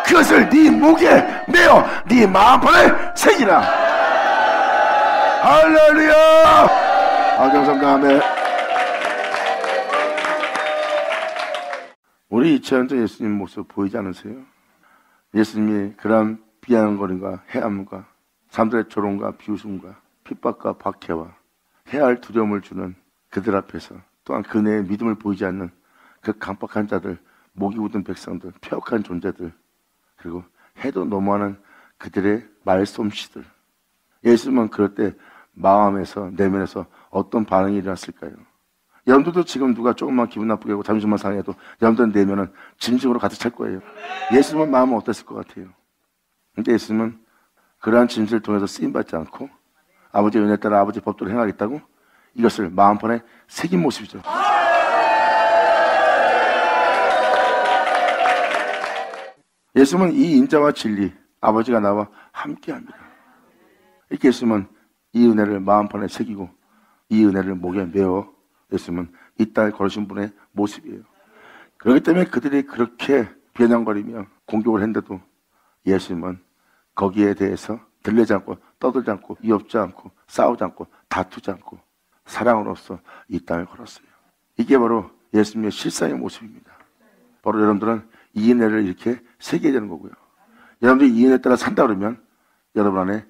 그것을 네 목에 메어 네 마음판에 새기라. 할렐루야! 아경성 다음에 우리 이채원도 예수님 모습 보이지 않으세요? 예수님이 그런 비아냥거림과 해함과 사람들의 조롱과 비웃음과 핍박과 박해와 해할 두려움을 주는 그들 앞에서 또한 그네의 믿음을 보이지 않는 그 강박한 자들, 목이 굳은 백성들, 폐역한 존재들, 그리고 해도 너무하는 그들의 말솜씨들. 예수님은 그럴 때 마음에서, 내면에서 어떤 반응이 일어났을까요? 여러분들도 지금 누가 조금만 기분 나쁘게 하고 잠시만 상해도 여러분들 내면은 진심으로 가득 찰 거예요. 예수님은 마음은 어땠을 것 같아요? 근데 예수님은 그러한 진실을 통해서 쓰임받지 않고 아버지의 은혜 따라 아버지 법도를 행하겠다고 이것을 마음판에 새긴 모습이죠. 예수님은 이 인자와 진리, 아버지가 나와 함께 합니다. 이렇게 예수님은 이 은혜를 마음판에 새기고 이 은혜를 목에 메어 예수님은 이 땅에 걸으신 분의 모습이에요. 그렇기 때문에 그들이 그렇게 비난거리며 공격을 했는데도 예수님은 거기에 대해서 들리지 않고 떠들지 않고 이없지 않고 싸우지 않고 다투지 않고 사랑으로서 이 땅을 걸었어요. 이게 바로 예수님의 실상의 모습입니다. 바로 여러분들은 이 은혜를 이렇게 새겨야 되는 거고요. 여러분들이 이 은혜 따라 산다 그러면 여러분 안에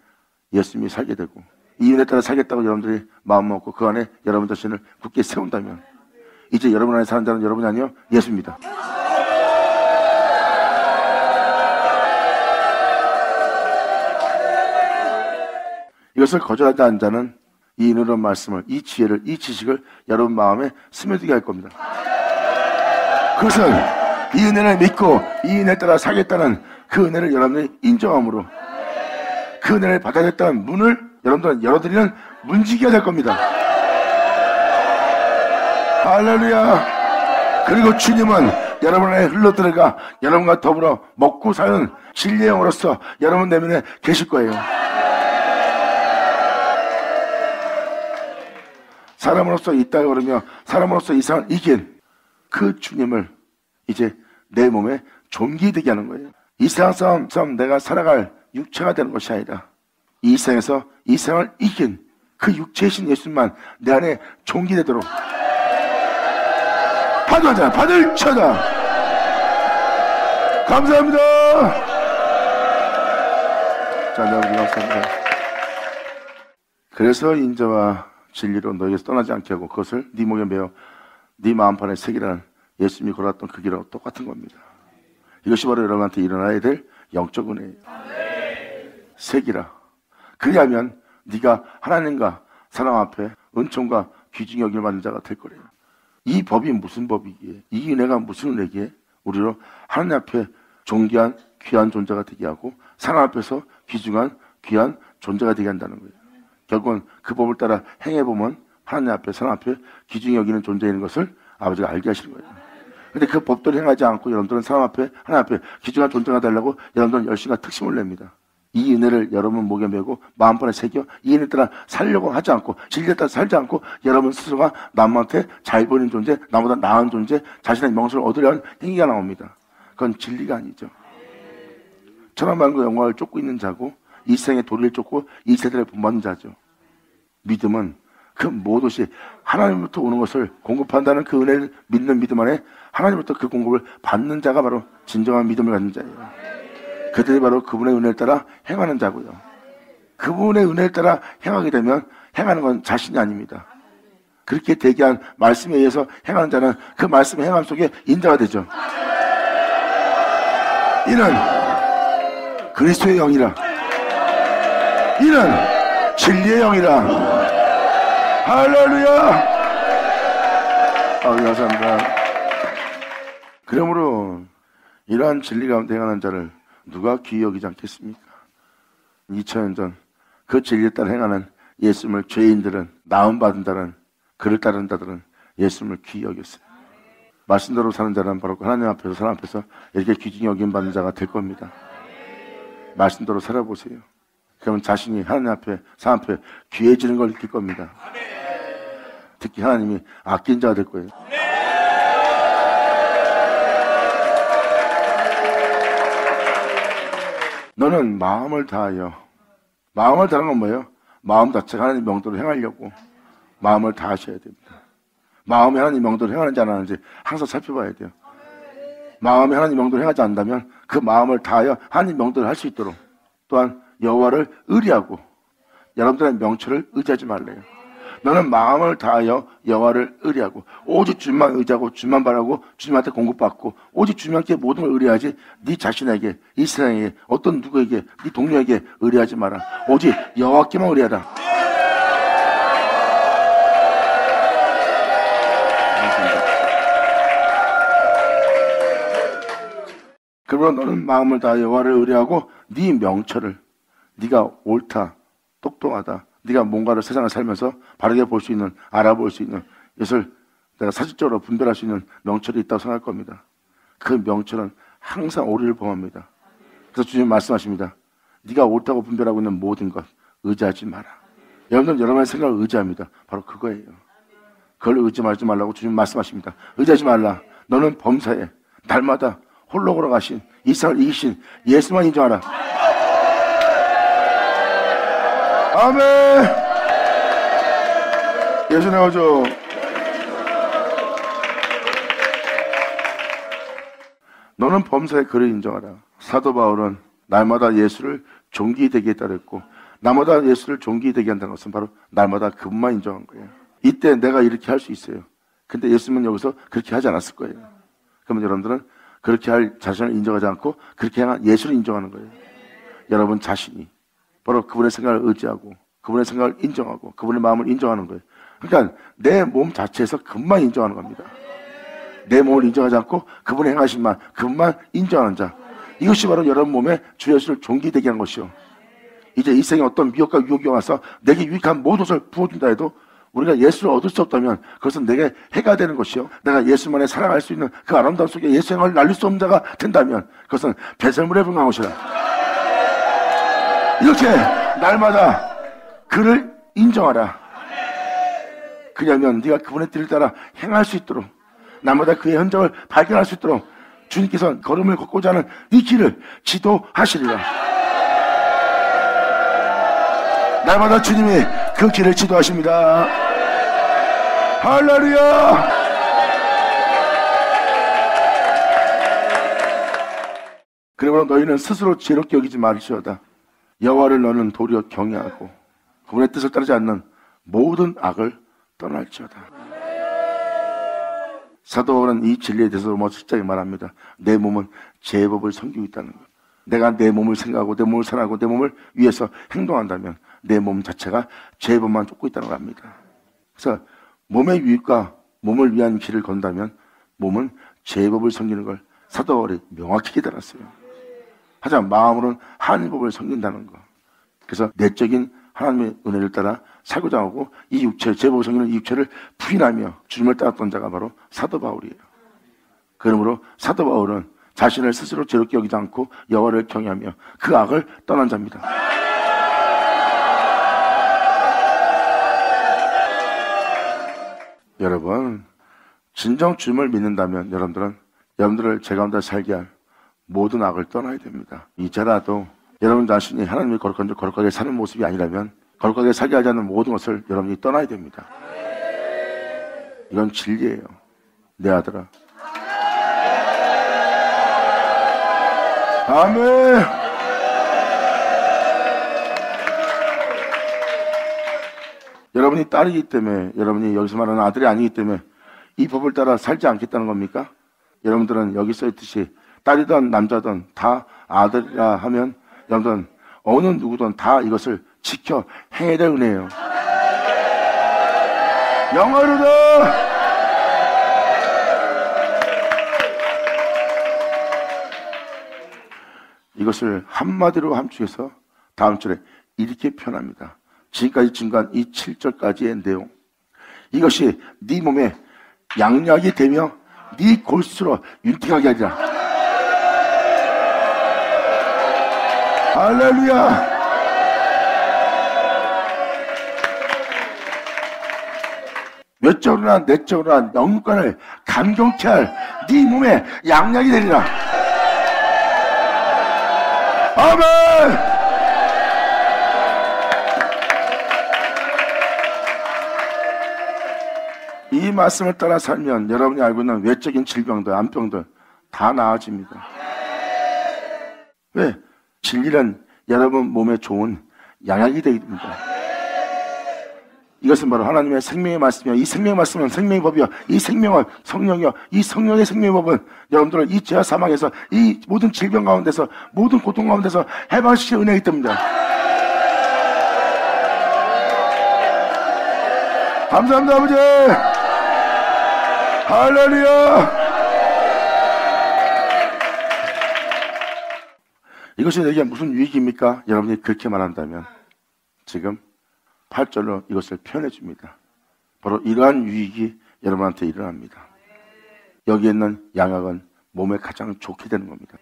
예수님이 살게 되고 이 은혜 따라 살겠다고 여러분들이 마음 먹고 그 안에 여러분 자신을 굳게 세운다면 이제 여러분 안에 사는 자는 여러분이 아니요 예수입니다. 이것을 거절하지 않는 자는 이 은혜로운 말씀을, 이 지혜를, 이 지식을 여러분 마음에 스며들게 할 겁니다. 그것은 이 은혜를 믿고 이 은혜 따라 살겠다는 그 은혜를 여러분이 인정함으로 그 은혜를 받아들였다는 문을 여러분들은 열어드리는 문지기가 될 겁니다. 할렐루야. 그리고 주님은 여러분 에 흘러들어가 여러분과 더불어 먹고 사는 진리의 영으로서 여러분 내면에 계실 거예요. 사람으로서 있다 그러며 사람으로서 이상을 이긴 그 주님을 이제 내 몸에 존귀되게 하는 거예요. 이 세상 싸움, 내가 살아갈 육체가 되는 것이 아니라 이 세상에서 이 세상을 이긴 그 육체이신 예수님만 내 안에 존귀되도록 파도하자 받을 쳐다 감사합니다 자 여러분 감사합니다 그래서 인자와 진리로 너에게서 떠나지 않게 하고 그것을 네 목에 매어 네 마음판에 새기라는 예수님이 걸었던 그 길하고 똑같은 겁니다. 이것이 바로 여러분한테 일어나야 될 영적 은혜예요. 새기라. 그리하면 네가 하나님과 사람 앞에 은총과 귀중히 여길 받는 자가 될 거래요. 이 법이 무슨 법이기에 이 은혜가 무슨 은혜기에 우리로 하나님 앞에 존귀한 귀한 존재가 되게 하고 사람 앞에서 귀중한 귀한 존재가 되게 한다는 거예요. 결국은 그 법을 따라 행해보면 하나님 앞에 사람 앞에 귀중히 여기는 존재인 것을 아버지가 알게 하시는 거예요. 근데 그 법대로 행하지 않고 여러분들은 사람 앞에 하나님 앞에 귀중한 존재가 되려고 여러분들은 열심히 특심을 냅니다. 이 은혜를 여러분 목에 메고 마음판에 새겨 이 은혜 따라 살려고 하지 않고 진리에 따라 살지 않고 여러분 스스로가 남한테 잘 보이는 존재, 나보다 나은 존재, 자신의 명성을 얻으려 는 행위가 나옵니다. 그건 진리가 아니죠. 천하만국 영광을 쫓고 있는 자고 이 세상의 도리를 쫓고 이 세대를 본받는 자죠. 믿음은 그 모든 것이 하나님부터 오는 것을 공급한다는 그 은혜를 믿는 믿음 안에 하나님부터 그 공급을 받는 자가 바로 진정한 믿음을 갖는 자예요. 그들이 바로 그분의 은혜를 따라 행하는 자고요. 그분의 은혜를 따라 행하게 되면 행하는 건 자신이 아닙니다. 그렇게 대기한 말씀에 의해서 행하는 자는 그 말씀의 행함 속에 인자가 되죠. 이는 그리스도의 영이라. 이는 진리의 영이라. 할렐루야! 아, 감사합니다. 그러므로 이러한 진리 가운데 행하는 자를 누가 귀히 여기지 않겠습니까? 2000년 전 그 진리에 따라 행하는 예수님을 죄인들은 나음받은 자는 그를 따르는 자들은 예수님을 귀히 여겼어요. 말씀대로 사는 자는 바로 하나님 앞에서 사람 앞에서 이렇게 귀중히 여김 받는 자가 될 겁니다. 말씀대로 살아보세요. 그러면 자신이 하나님 앞에 사람 앞에 귀해지는 걸 느낄 겁니다. 특히 하나님이 아낀 자가 될 거예요. 너는 마음을 다하여 마음을 다하는 건 뭐예요? 마음 자체가 하나님 명도로 행하려고 마음을 다하셔야 됩니다. 마음이 하나님 명도로 행하는지 안 하는지 항상 살펴봐야 돼요. 마음이 하나님 명도로 행하지 않는다면 그 마음을 다하여 하나님 명도를 할 수 있도록 또한 여호와를 의리하고 여러분들의 명철을 의지하지 말래요. 너는 마음을 다하여 여호와를 의리하고 오직 주님만 의지하고 주님만 바라고 주님한테 공급받고 오직 주님께 모든 걸 의리하지 네 자신에게 이 세상에 어떤 누구에게 네 동료에게 의리하지 마라. 오직 여호와께만 의리하라. 그러므로 너는 마음을 다하여 여호와를 의리하고 네 명철을 네가 옳다, 똑똑하다, 네가 뭔가를 세상을 살면서 바르게 볼 수 있는, 알아볼 수 있는 이것을 내가 사실적으로 분별할 수 있는 명철이 있다고 생각할 겁니다. 그 명철은 항상 오리를 범합니다. 그래서 주님 말씀하십니다. 네가 옳다고 분별하고 있는 모든 것 의지하지 마라. 여러분들 여러분의 생각을 의지합니다. 바로 그거예요. 그걸 의지하지 말라고 주님 말씀하십니다. 의지하지 말라. 너는 범사에 날마다 홀로 걸어가신 이상을 이기신 예수만 인정하라. 아멘. 예수 내어줘. 너는 범사의 그를 인정하라. 사도 바울은 날마다 예수를 종기 되게 따르고 나마다 예수를 종기 되게 한다는 것은 바로 날마다 그분만 인정한 거예요. 이때 내가 이렇게 할 수 있어요. 근데 예수님은 여기서 그렇게 하지 않았을 거예요. 그러면 여러분들은 그렇게 할 자신을 인정하지 않고 그렇게 향한 예수를 인정하는 거예요. 여러분 자신이 바로 그분의 생각을 의지하고 그분의 생각을 인정하고 그분의 마음을 인정하는 거예요. 그러니까 내 몸 자체에서 그분만 인정하는 겁니다. 내 몸을 인정하지 않고 그분의 행하신 말, 그분만 인정하는 자. 이것이 바로 여러분 몸에 주 예수를 종기되게 하는 것이요. 이제 이 생에 어떤 미혹과 유혹이 와서 내게 유익한 모든 것을 부어준다 해도 우리가 예수를 얻을 수 없다면 그것은 내게 해가 되는 것이요. 내가 예수만에 사랑할 수 있는 그 아름다움 속에 예수 행을 날릴 수 없는 자가 된다면 그것은 배설물에 불과한 것이라. 이렇게 날마다 그를 인정하라. 그러면 네가 그분의 뜻을 따라 행할 수 있도록 날마다 그의 흔적을 발견할 수 있도록 주님께서 걸음을 걷고자 하는 이 길을 지도하시리라. 날마다 주님이 그 길을 지도하십니다. 할렐루야! 그러므로 너희는 스스로 지혜롭게 여기지 말지어다. 여호와를 너는 도리어 경외하고 그분의 뜻을 따르지 않는 모든 악을 떠날지어다. 사도 바울은 이 진리에 대해서 뭐 실장이 말합니다. 내 몸은 제법을 섬기고 있다는 것. 내가 내 몸을 생각하고 내 몸을 사랑하고 내 몸을 위해서 행동한다면 내 몸 자체가 제법만 쫓고 있다는 걸 압니다. 그래서 몸의 유익과 몸을 위한 길을 건다면 몸은 제법을 섬기는 걸 사도 바울이 명확히 깨달았어요. 하지만 마음으로는 하나님 법을 섬긴다는 거. 그래서 내적인 하나님의 은혜를 따라 살고자 하고 이 육체, 제법 성기는 이 육체를 부인하며 주님을 따랐던 자가 바로 사도 바울이에요. 그러므로 사도 바울은 자신을 스스로 죄롭게 여기지 않고 여호와를 경외하며 그 악을 떠난 자입니다. 여러분, 진정 주님을 믿는다면 여러분들은 여러분들을 제 가운데 살게 할 모든 악을 떠나야 됩니다. 이제라도 여러분 자신이 하나님이 거룩한 거룩하게 사는 모습이 아니라면 거룩하게 살게 하지 않는 모든 것을 여러분이 떠나야 됩니다. 이건 진리예요. 내 아들아. 아멘. 여러분이 딸이기 때문에 여러분이 여기서 말하는 아들이 아니기 때문에 이 법을 따라 살지 않겠다는 겁니까? 여러분들은 여기 써 있듯이 딸이든 남자든 다 아들이라 하면 여러분 어느 누구든 다 이것을 지켜 행해야 될 은혜예요. 영어로다. 이것을 한마디로 함축해서 다음 절에 이렇게 표현합니다. 지금까지 증거한 이 7절까지의 내용. 이것이 네 몸에 양약이 되며 네 골수로 윤택하게 하리라. 할렐루야! 외적으로나 내적으로나 영권을 감경케 할 네 몸에 양약이 되리라. 아멘! 이 말씀을 따라 살면 여러분이 알고 있는 외적인 질병들, 암병들 다 나아집니다. 왜? 진리는 여러분 몸에 좋은 양약이 되니다 이것은 바로 하나님의 생명의 말씀이요. 이 생명의 말씀은 생명의 법이요. 이 생명은 성령이요. 이 성령의 생명의 법은 여러분들을 이 죄와 사망에서 이 모든 질병 가운데서 모든 고통 가운데서 해방시킬 은혜이기 때문입니다. 감사합니다, 아버지! 할렐루야! 이것이 내게 무슨 유익입니까? 여러분이 그렇게 말한다면 지금 8절로 이것을 표현해 줍니다. 바로 이러한 유익이 여러분한테 일어납니다. 여기에 있는 양약은 몸에 가장 좋게 되는 겁니다.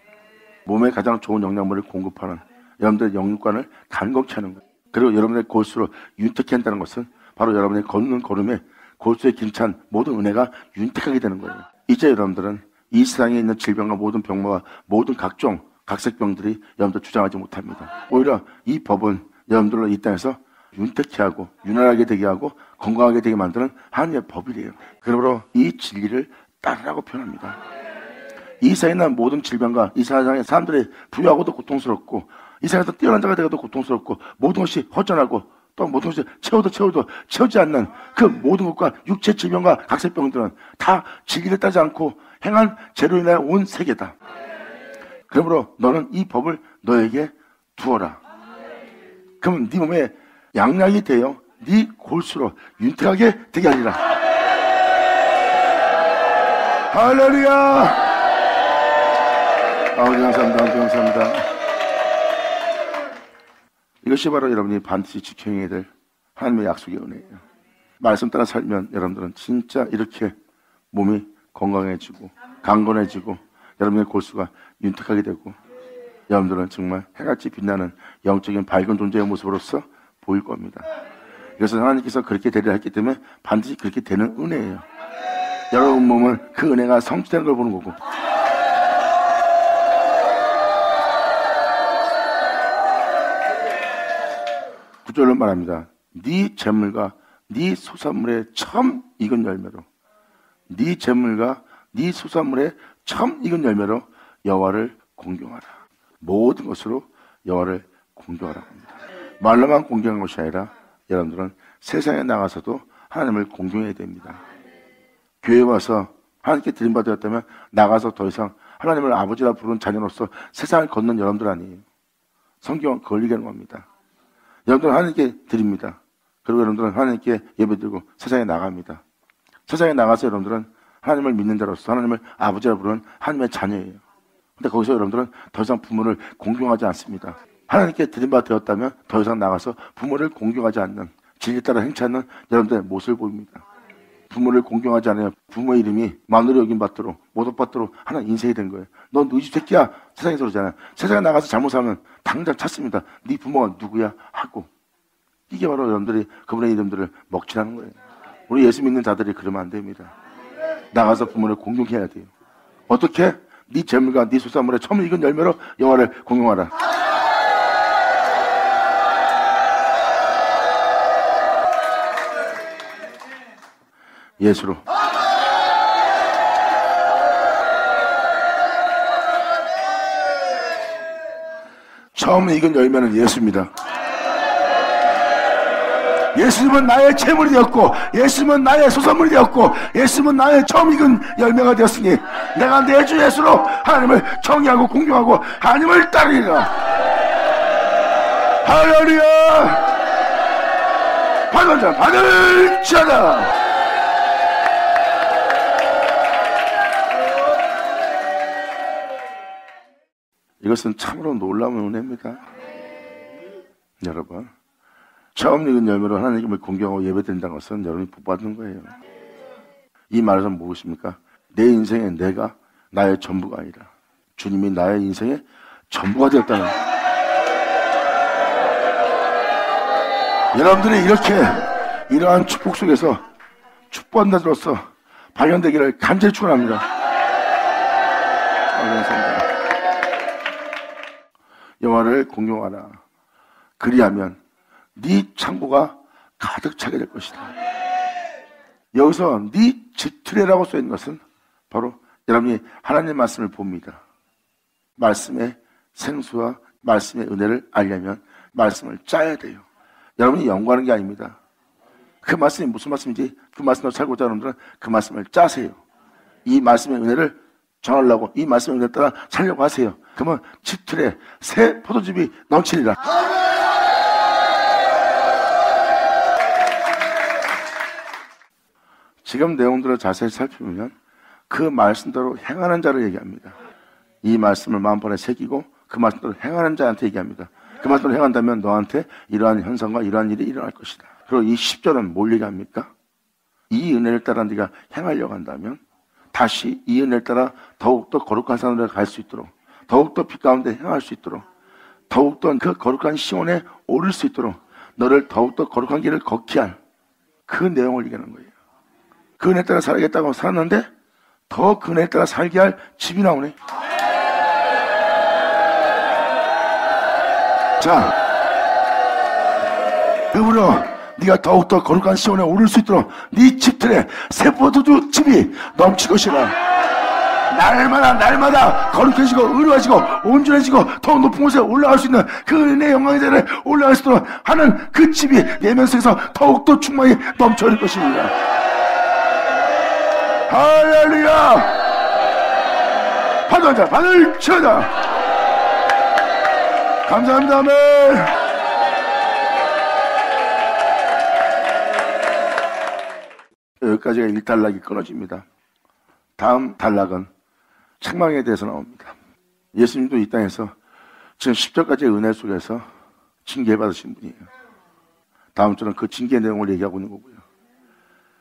몸에 가장 좋은 영양분을 공급하는 여러분들의 영육관을 간곡히 하는 거예요. 그리고 여러분의 골수로 윤택해 한다는 것은 바로 여러분의 걷는 걸음에 골수에 김찬 모든 은혜가 윤택하게 되는 거예요. 이제 여러분들은 이 세상에 있는 질병과 모든 병마와 모든 각종 각색병들이 여러분들 주장하지 못합니다. 오히려 이 법은 여러분들로 이 땅에서 윤택케 하고 윤활하게 되게 하고 건강하게 되게 만드는 하나님의 법이래요. 그러므로 이 진리를 따르라고 표현합니다. 이 세상에 난 모든 질병과 이 세상의 사람들이 부유하고도 고통스럽고 이 세상에서 뛰어난 자가 되어도 고통스럽고 모든 것이 허전하고 또 모든 것이 채워도 채워도 채우지 않는 그 모든 것과 육체 질병과 각색병들은 다 진리를 따지 않고 행한 죄로 인하여 온 세계다. 그러므로 너는 이 법을 너에게 두어라. 그러면 네 몸에 양약이 되어 네 골수로 윤택하게 되게 하리라. 할렐루야! 아버지 감사합니다. 아버지 감사합니다. 이것이 바로 여러분이 반드시 지켜야 될 하나님의 약속의 은혜예요. 말씀 따라 살면 여러분들은 진짜 이렇게 몸이 건강해지고 강건해지고 여러분의 골수가 윤택하게 되고 여러분들은 정말 해같이 빛나는 영적인 밝은 존재의 모습으로서 보일 겁니다. 그래서 하나님께서 그렇게 되려 했기 때문에 반드시 그렇게 되는 은혜예요. 여러분 몸은 그 은혜가 성취되는 걸 보는 거고. 구절로 말합니다. 네 재물과 네 소산물의 처음 익은 열매로 네 재물과 네 소산물의 처음 익은 열매로 여호와를 공경하라. 모든 것으로 여호와를 공경하라고 합니다. 말로만 공경하는 것이 아니라 여러분들은 세상에 나가서도 하나님을 공경해야 됩니다. 교회 와서 하나님께 드림받았다면 나가서 더 이상 하나님을 아버지라 부르는 자녀로서 세상을 걷는 여러분들 아니에요. 성경은 걸리게 하는 겁니다. 여러분들은 하나님께 드립니다. 그리고 여러분들은 하나님께 예배드리고 세상에 나갑니다. 세상에 나가서 여러분들은 하나님을 믿는 자로서 하나님을 아버지라 부르는 하나님의 자녀예요. 근데 거기서 여러분들은 더 이상 부모를 공경하지 않습니다. 하나님께 드림바 되었다면 더 이상 나가서 부모를 공경하지 않는 진리 따라 행치 않는 여러분들의 모습을 보입니다. 부모를 공경하지 않아요. 부모 이름이 마누라 여긴 받도록 못 받도록 하는 인생이 된 거예요. 넌 너희 집 새끼야 세상에서 그러잖아요. 세상에 나가서 잘못 살면 당장 찾습니다. 네 부모가 누구야 하고 이게 바로 여러분들이 그분의 이름들을 먹칠하는 거예요. 우리 예수 믿는 자들이 그러면 안 됩니다. 나가서 부모를 공경해야 돼요. 어떻게? 네 재물과 네 소산물의 처음 익은 열매로 영화를 공경하라. 예수로. 처음 익은 열매는 예수입니다. 예수님은 나의 재물이 되었고, 예수님은 나의 소산물이 되었고, 예수님은 나의 처음 익은 열매가 되었으니, 내가 내 주 예수로 하나님을 정의하고 공경하고 하나님을 따르리라. 할렐루야! 받은 자, 받을 자다! 이것은 참으로 놀라운 은혜입니다. 여러분, 처음 읽은 열매로 하나님을 공경하고 예배드린다는 것은 여러분이 복받는 거예요. 이 말에서 무엇입니까? 내 인생에 내가 나의 전부가 아니라 주님이 나의 인생의 전부가 되었다는 여러분들이 이렇게 이러한 축복 속에서 축복한 자로서 발견되기를 간절히 축원합니다. 영화를 공용하라. 그리하면 네 창고가 가득 차게 될 것이다. 여기서 네 지트레라고 써 있는 것은 바로 여러분이 하나님의 말씀을 봅니다. 말씀의 생수와 말씀의 은혜를 알려면 말씀을 짜야 돼요. 여러분이 연구하는 게 아닙니다. 그 말씀이 무슨 말씀인지 그 말씀으로 살고자 하는 분들은 그 말씀을 짜세요. 이 말씀의 은혜를 전하려고 이 말씀의 은혜를 따라 살려고 하세요. 그러면 지틀에 새 포도즙이 넘치리라. 지금 내용들을 자세히 살펴보면 그 말씀대로 행하는 자를 얘기합니다. 이 말씀을 마음번에 새기고 그 말씀대로 행하는 자한테 얘기합니다. 그 말씀대로 행한다면 너한테 이러한 현상과 이러한 일이 일어날 것이다. 그리고 이 10절은 뭘 얘기합니까? 이 은혜를 따라 네가 행하려고 한다면 다시 이 은혜를 따라 더욱더 거룩한 산으로 갈 수 있도록 더욱더 빛 가운데 행할 수 있도록 더욱더 그 거룩한 시온에 오를 수 있도록 너를 더욱더 거룩한 길을 걷게 할 그 내용을 얘기하는 거예요. 그 은혜 따라 살겠다고 살았는데 더 그 은혜 따라 살게 할 집이 나오네. 자, 그으로 네가 더욱더 거룩한 시온에 오를 수 있도록 네 집들의 세포도주 집이 넘칠 것이라. 날마다 날마다 거룩해지고 의로워지고 온전해지고 더 높은 곳에 올라갈 수 있는 그 은혜의 영광의 자리에 올라갈 수 있도록 하는 그 집이 내면속에서 더욱더 충만히 넘쳐질 것입니다. 할렐루야! 받은 자, 받을 쳐다! 감사합니다, 아멘! 여기까지가 1단락이 끊어집니다. 다음 단락은 책망에 대해서 나옵니다. 예수님도 이 땅에서 지금 10절까지의 은혜 속에서 징계받으신 분이에요. 다음 주는 그 징계 내용을 얘기하고 있는 거고요.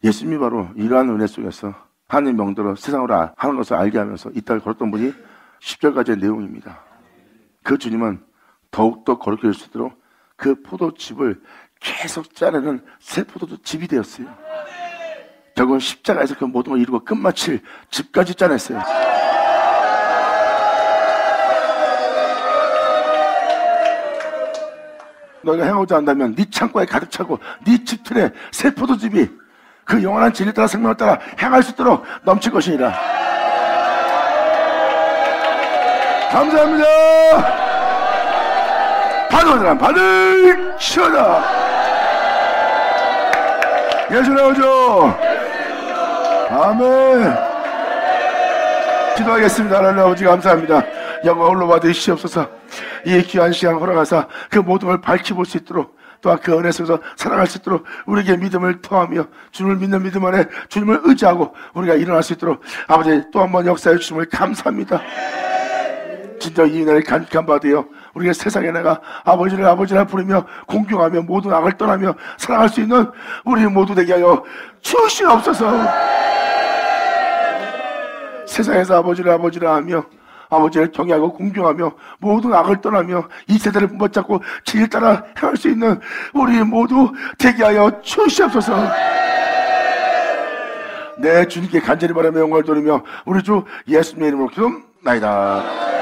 예수님이 바로 이러한 은혜 속에서 하나님 명대로 세상으로 하는 것을 알게 하면서 이 땅을 걸었던 분이 10절까지의 내용입니다. 그 주님은 더욱더 거룩해질 수 있도록 그 포도즙을 계속 짜내는 새 포도즙이 되었어요. 결국은 십자가에서 그 모든 걸 이루고 끝마칠 집까지 짜냈어요. 너희가 행하고자 한다면 네 창고에 가득 차고 네 집틀에 새 포도즙이 그 영원한 진리 따라 생명을 따라 행할 수 있도록 넘칠 것이니라. 감사합니다. 받을 치어다. 예수 나오죠. 아멘. 기도하겠습니다. 하나님 아버지 감사합니다. 영광 올로 받으시옵소서. 이 귀한 시간 걸어가서 그 모든 걸 밝혀볼 수 있도록 또한 그 은혜 속에서 살아갈 수 있도록 우리에게 믿음을 토하며 주님을 믿는 믿음 안에 주님을 의지하고 우리가 일어날 수 있도록 아버지 또 한 번 역사해 주심을 감사합니다. 진짜 이 은혜를 간직한 바 되어 우리가 세상에 내가 아버지를 아버지라 부르며 공경하며 모든 악을 떠나며 사랑할 수 있는 우리 모두 되게 하여 주시옵소서 세상에서 아버지를 아버지라 하며 아버지를 경외하고 공경하며 모든 악을 떠나며 이 세대를 붙잡고 길 따라 행할 수 있는 우리 모두 되게 하여 주시옵소서 내 주님께 간절히 바라며 영광을 돌리며 우리 주 예수님의 이름으로 기도나이다.